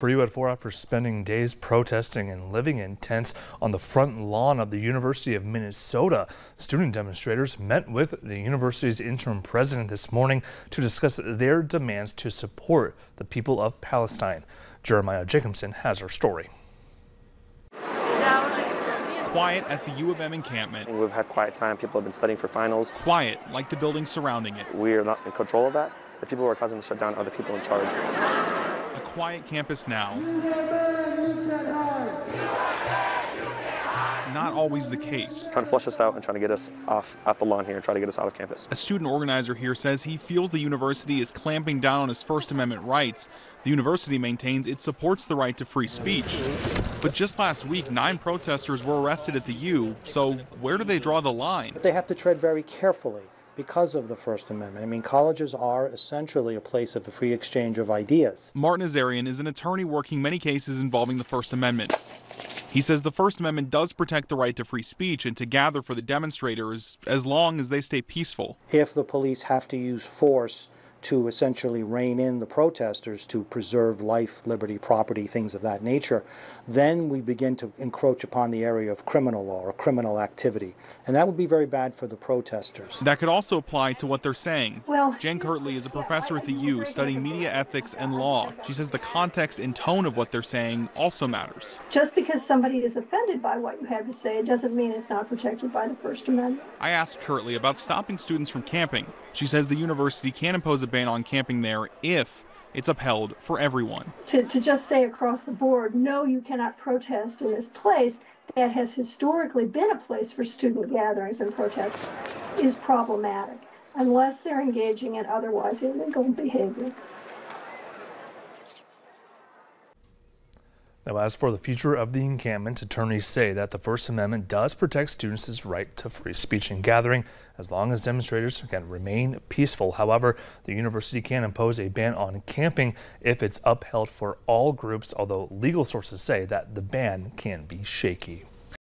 For you at 4 after spending days protesting and living in tents on the front lawn of the University of Minnesota, student demonstrators met with the university's interim president this morning to discuss their demands to support the people of Palestine. Jeremiah Jacobson has our story. Quiet at the U of M encampment. We've had quiet time. People have been studying for finals. Quiet like the building surrounding it. We are not in control of that. The people who are causing the shutdown are the people in charge quiet campus now. Not always the case. Trying to flush us out and trying to get us off, off the lawn here and try to get us out of campus. A student organizer here says he feels the university is clamping down on his First Amendment rights. The university maintains it supports the right to free speech. But just last week, nine protesters were arrested at the U, so where do they draw the line? But they have to tread very carefully because of the First Amendment. I mean, colleges are essentially a place of the free exchange of ideas. Martin Azarian is an attorney working many cases involving the First Amendment. He says the First Amendment does protect the right to free speech and to gather for the demonstrators as long as they stay peaceful. If the police have to use force to essentially rein in the protesters to preserve life, liberty, property, things of that nature, then we begin to encroach upon the area of criminal law or criminal activity. And that would be very bad for the protesters. That could also apply to what they're saying. Well, Jane Kirtley is a professor at the U studying media ethics and law. She says the context and tone of what they're saying also matters. Just because somebody is offended by what you have to say, it doesn't mean it's not protected by the First Amendment. I asked Kirtley about stopping students from camping. She says the university can impose a ban on camping there if it's upheld for everyone. To, to just say across the board, no, you cannot protest in this place that has historically been a place for student gatherings and protests is problematic unless they're engaging in otherwise illegal behavior. Now, as for the future of the encampment, attorneys say that the First Amendment does protect students' right to free speech and gathering as long as demonstrators can remain peaceful. However, the university can impose a ban on camping if it's upheld for all groups, although legal sources say that the ban can be shaky.